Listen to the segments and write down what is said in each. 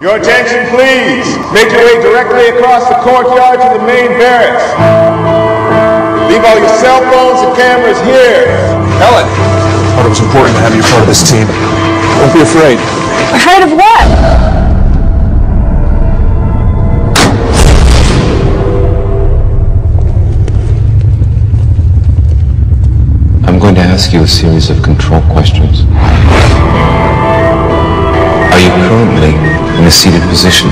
Your attention, please. Make your way directly across the courtyard to the main barracks. Leave all your cell phones and cameras here. Helen, I thought it was important to have you part of this team. Don't be afraid. Afraid of what? I'm going to ask you a series of control questions. Are you currently in a seated position?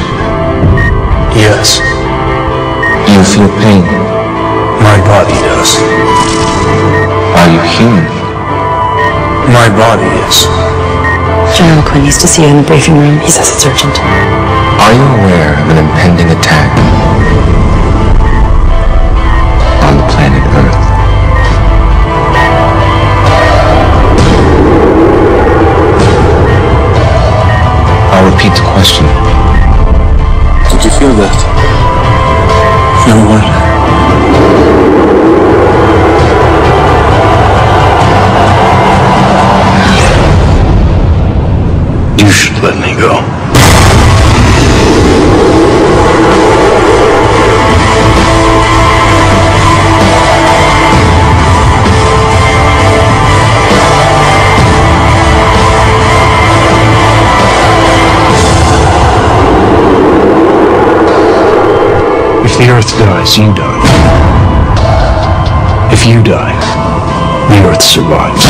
Yes, Do you feel pain? my body does. Are you human? My body is. General Quinn needs to see you in the briefing room. He says it's urgent. Are you aware of an impending attack on the planet One. You should let me go. The Earth dies, you die. If you die, the Earth survives.